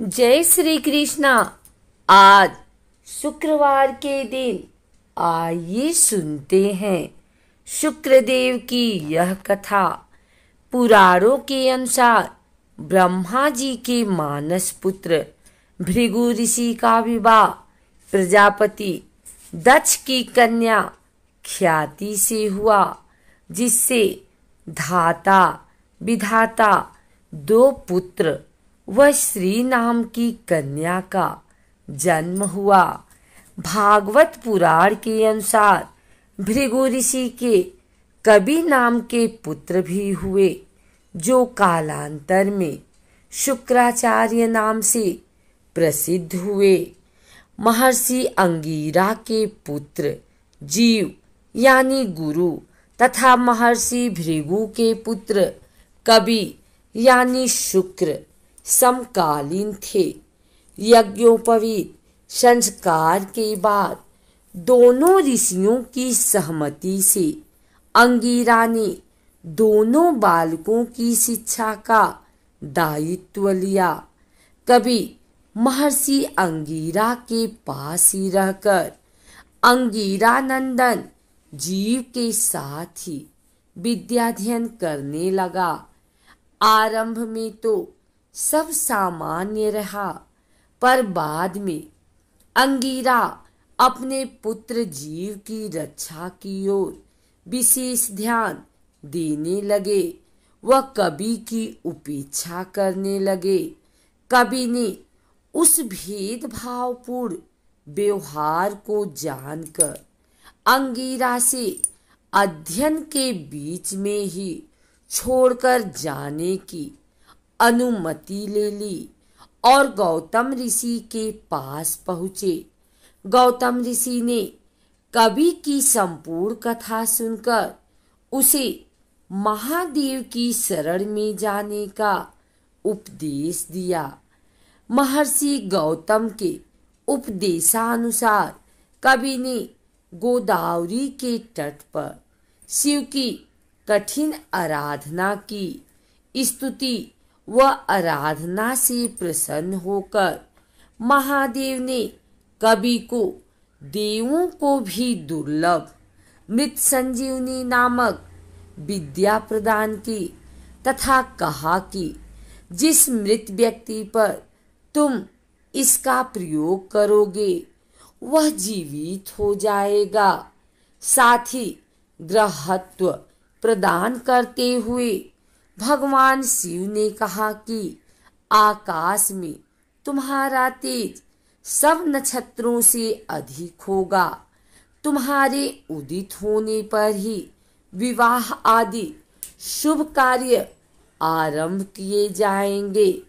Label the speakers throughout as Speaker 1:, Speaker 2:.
Speaker 1: जय श्री कृष्णा आज शुक्रवार के दिन आइए सुनते हैं शुक्रदेव की यह कथा। पुराणों के अनुसार ब्रह्मा जी के मानस पुत्र भृगु ऋषि का विवाह प्रजापति दक्ष की कन्या ख्याति से हुआ, जिससे धाता विधाता दो पुत्र व श्री नाम की कन्या का जन्म हुआ। भागवत पुराण के अनुसार भृगु ऋषि के कवि नाम के पुत्र भी हुए, जो कालांतर में शुक्राचार्य नाम से प्रसिद्ध हुए। महर्षि अंगीरा के पुत्र जीव, यानी गुरु, तथा महर्षि भृगु के पुत्र कवि, यानी शुक्र समकालीन थे। यज्ञोपवीत संस्कार के बाद दोनों ऋषियों की सहमति से अंगीरा ने दोनों बालकों की शिक्षा का दायित्व लिया। कभी महर्षि अंगीरा के पास ही रहकर अंगीरा नंदन जीव के साथ ही विद्याध्ययन करने लगा। आरंभ में तो सब सामान्य रहा, पर बाद में अंगीरा अपने पुत्र जीव की रक्षा की ओर विशेष ध्यान देने लगे। वह कवि की उपेक्षा करने लगे। कवि ने उस भेदभावपूर्ण व्यवहार को जानकर अंगीरा से अध्ययन के बीच में ही छोड़कर जाने की अनुमति ले ली और गौतम ऋषि के पास पहुँचे। गौतम ऋषि ने कवि की संपूर्ण कथा सुनकर उसे महादेव की शरण में जाने का उपदेश दिया। महर्षि गौतम के उपदेशानुसार कवि ने गोदावरी के तट पर शिव की कठिन आराधना की। स्तुति व आराधना से प्रसन्न होकर महादेव ने कवि को, देवों को भी दुर्लभ मृत संजीवनी नामक विद्या प्रदान की तथा कहा कि जिस मृत व्यक्ति पर तुम इसका प्रयोग करोगे, वह जीवित हो जाएगा। साथ ही ग्रहत्व प्रदान करते हुए भगवान शिव ने कहा कि आकाश में तुम्हारा तेज सब नक्षत्रों से अधिक होगा। तुम्हारे उदित होने पर ही विवाह आदि शुभ कार्य आरंभ किए जाएँगे।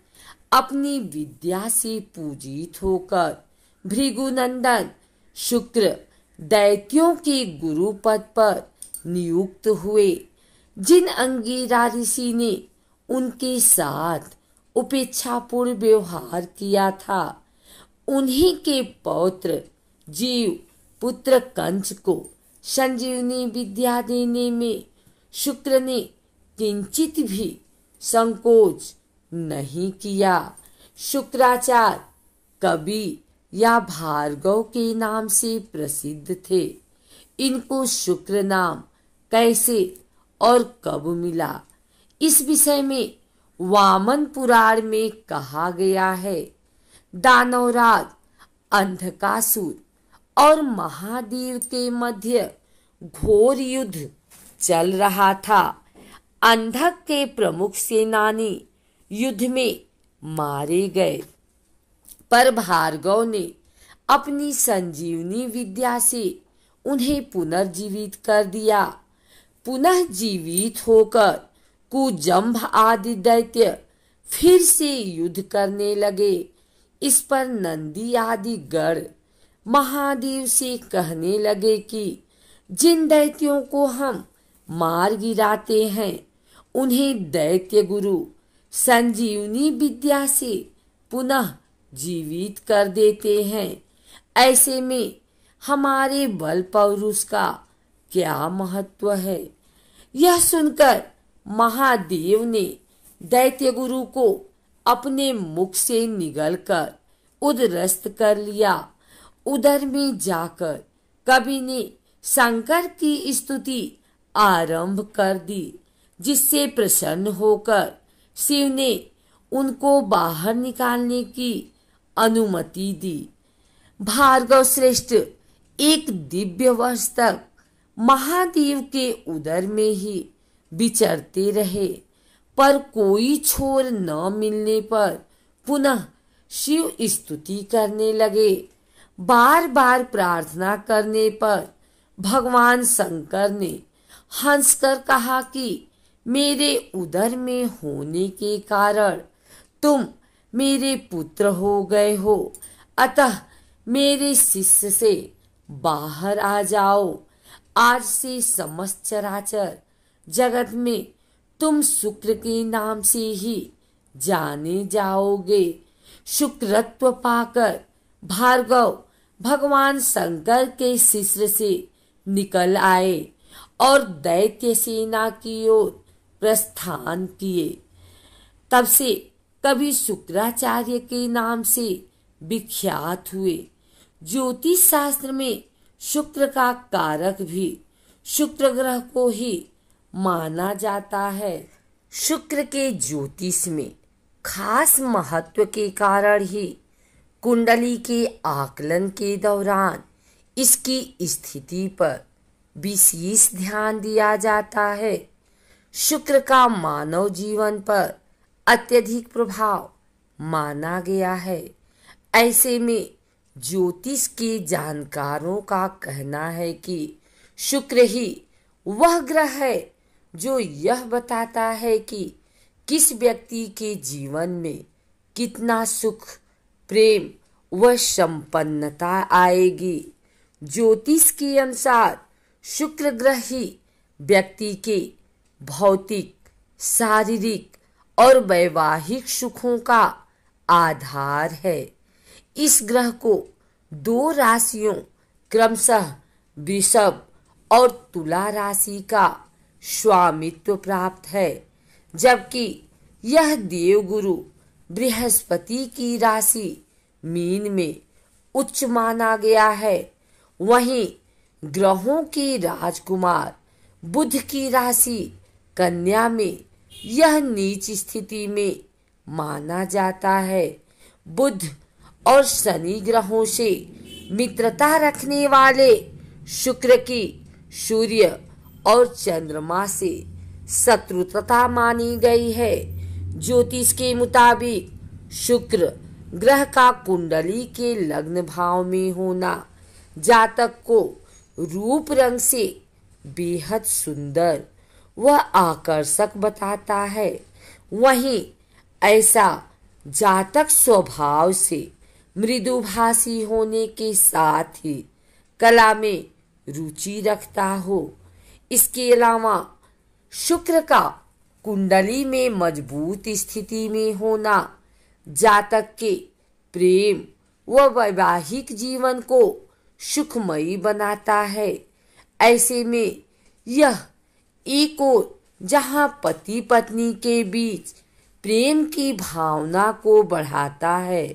Speaker 1: अपनी विद्या से पूजित होकर भृगुनंदन शुक्र दैत्यों के गुरु पद पर नियुक्त हुए। जिन अंगीरा ऋषि ने उनके साथ उपेक्षापूर्ण व्यवहार किया था, उन्हीं के पौत्र जीव पुत्र कंच को संजीवनी विद्या देने में शुक्र ने किंचित भी संकोच नहीं किया। शुक्राचार्य कवि या भार्गव के नाम से प्रसिद्ध थे। इनको शुक्र नाम कैसे और कब मिला। इस विषय में वामन पुराण में कहा गया है, दानवराज, अंधकासुर और महादेव के मध्य घोर युद्ध चल रहा था। अंधक के प्रमुख सेनानी युद्ध में मारे गए। पर भार्गव ने अपनी संजीवनी विद्या से उन्हें पुनर्जीवित कर दिया। पुनः जीवित होकर कुजम्भ आदि दैत्य फिर से युद्ध करने लगे। इस पर नंदी आदि गढ़ महादेव से कहने लगे कि, जिन दैत्यों को हम मार गिराते हैं, उन्हें दैत्य गुरु संजीवनी विद्या से पुनः जीवित कर देते हैं। ऐसे में हमारे बल पौरुष का क्या महत्व है? यह सुनकर महादेव ने दैत्य गुरु को अपने मुख से निगलकर उदरस्त कर लिया। उधर में जाकर कवि ने शंकर की स्तुति आरंभ कर दी, जिससे प्रसन्न होकर शिव ने उनको बाहर निकालने की अनुमति दी। भार्गव श्रेष्ठ एक दिव्य वर्ष तक महादेव के उदर में ही विचरते रहे, पर कोई छोर न मिलने पर पुनः शिव स्तुति करने लगे। बार बार प्रार्थना करने पर भगवान शंकर ने हंसकर कहा कि मेरे उदर में होने के कारण तुम मेरे पुत्र हो गए हो, अतः मेरे शिष्य से बाहर आ जाओ। आज से समस्त चराचर जगत में तुम शुक्र के नाम से ही जाने जाओगे। शुक्रत्व पाकर भार्गव भगवान शंकर के शिष्य से निकल आए और दैत्य सेना की ओर प्रस्थान किए। तब से कभी शुक्राचार्य के नाम से विख्यात हुए। ज्योतिष शास्त्र में शुक्र का कारक भी शुक्र ग्रह को ही माना जाता है। शुक्र के ज्योतिष में खास महत्व के कारण ही कुंडली के आकलन के दौरान इसकी स्थिति पर विशेष ध्यान दिया जाता है। शुक्र का मानव जीवन पर अत्यधिक प्रभाव माना गया है। ऐसे में ज्योतिष के जानकारों का कहना है कि शुक्र ही वह ग्रह है जो यह बताता है कि किस व्यक्ति के जीवन में कितना सुख, प्रेम व संपन्नता आएगी। ज्योतिष के अनुसार शुक्र ग्रह ही व्यक्ति के भौतिक, शारीरिक और वैवाहिक सुखों का आधार है। इस ग्रह को दो राशियों, क्रमशः वृषभ और तुला राशि का स्वामित्व प्राप्त है, जबकि यह देवगुरु बृहस्पति की राशि मीन में उच्च माना गया है। वहीं ग्रहों के राजकुमार बुध की राशि कन्या में यह नीच स्थिति में माना जाता है। बुध और शनि ग्रहों से मित्रता रखने वाले शुक्र की सूर्य और चंद्रमा से शत्रुता मानी गई है। ज्योतिष के मुताबिक शुक्र ग्रह का कुंडली के लग्न भाव में होना, जातक को रूप रंग से बेहद सुंदर व आकर्षक बताता है। वहीं ऐसा जातक स्वभाव से मृदुभाषी होने के साथ ही कला में रुचि रखता हो। इसके अलावा शुक्र का कुंडली में मज़बूत स्थिति में होना, जातक के प्रेम व वैवाहिक जीवन को सुखमयी बनाता है। ऐसे में यह एक और जहाँ पति पत्नी के बीच प्रेम की भावना को बढ़ाता है।